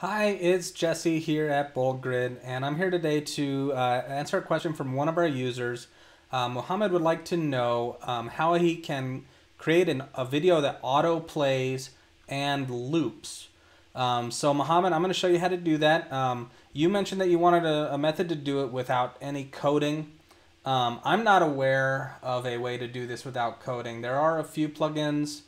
Hi, it's Jesse here at BoldGrid, and I'm here today to uh, answer a question from one of our users. Uh, Mohammed would like to know um, how he can create an, a video that auto plays and loops. Um, so Mohammed, I'm going to show you how to do that. Um, you mentioned that you wanted a, a, method to do it without any coding. Um, I'm not aware of a way to do this without coding. There are a few plugins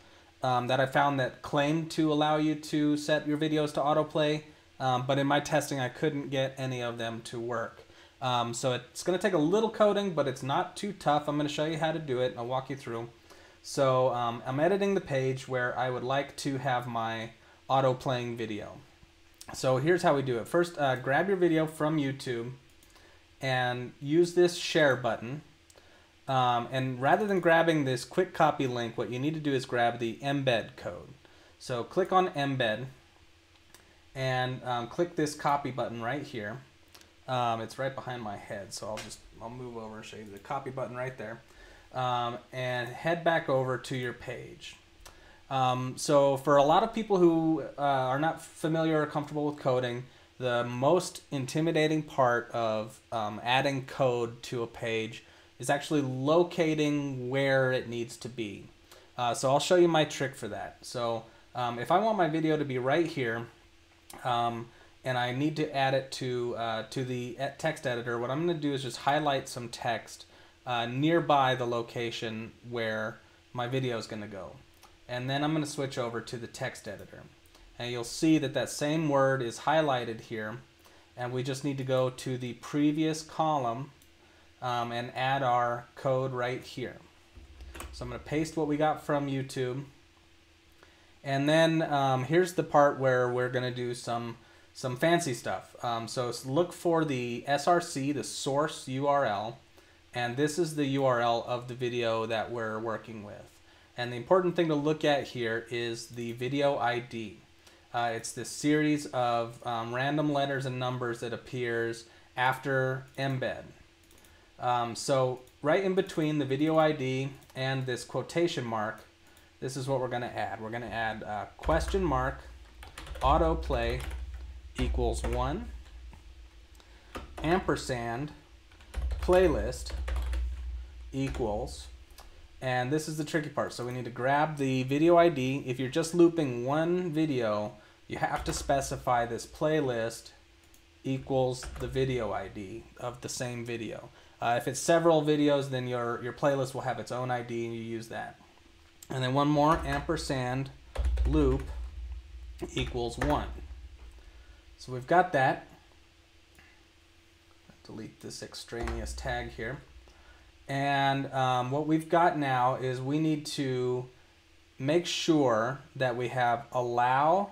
um, that I found that claim to allow you to set your videos to autoplay, um, but in my testing I couldn't get any of them to work. Um, so it's going to take a little coding, but it's not too tough. I'm going to show you how to do it. I'll walk you through. So um, I'm editing the page where I would like to have my auto playing video. So here's how we do it. First, uh, grab your video from YouTube and use this share button um, and rather than grabbing this quick copy link, what you need to do is grab the embed code. So click on embed and um, click this copy button right here. Um, it's right behind my head, so I'll just I'll move over and show you the copy button right there. Um, and head back over to your page. Um, so for a lot of people who uh, are not familiar or comfortable with coding, the most intimidating part of um, adding code to a page is actually locating where it needs to be. Uh, so I'll show you my trick for that. So um, if I want my video to be right here, um, and I need to add it to, uh, to the text editor, what I'm going to do is just highlight some text uh, nearby the location where my video is going to go. And then I'm going to switch over to the text editor. And you'll see that that same word is highlighted here. And we just need to go to the previous column um, and add our code right here. So I'm going to paste what we got from YouTube. And then um, here's the part where we're going to do some some fancy stuff. Um, so look for the SRC, the source URL, and this is the URL of the video that we're working with. And the important thing to look at here is the video ID. Uh, it's this series of um, random letters and numbers that appears after embed. Um, so right in between the video ID and this quotation mark, this is what we're going to add. We're going to add uh, question mark autoplay equals 1 ampersand playlist equals and this is the tricky part. So we need to grab the video ID if you're just looping one video you have to specify this playlist equals the video ID of the same video uh, if it's several videos, then your, your playlist will have its own ID and you use that. And then one more, ampersand loop equals 1. So we've got that. Delete this extraneous tag here. And um, what we've got now is we need to make sure that we have allow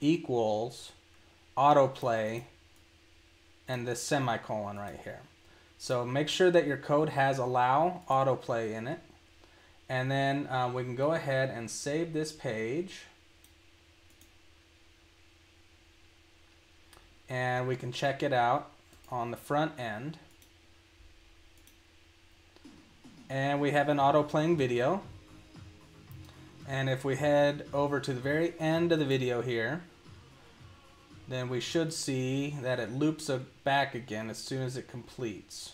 equals autoplay and this semicolon right here. So make sure that your code has allow autoplay in it. And then um, we can go ahead and save this page. And we can check it out on the front end. And we have an auto playing video. And if we head over to the very end of the video here, then we should see that it loops back again as soon as it completes.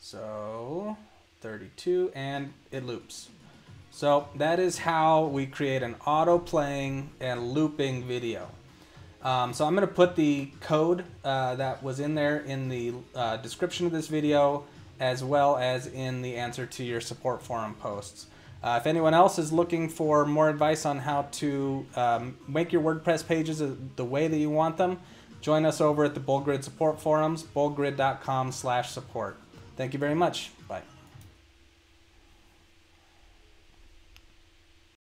So 32 and it loops. So that is how we create an auto playing and looping video. Um, so I'm going to put the code uh, that was in there in the uh, description of this video as well as in the answer to your support forum posts. Uh, if anyone else is looking for more advice on how to um, make your WordPress pages the way that you want them, join us over at the BoldGrid support forums, boldgrid.com slash support. Thank you very much. Bye.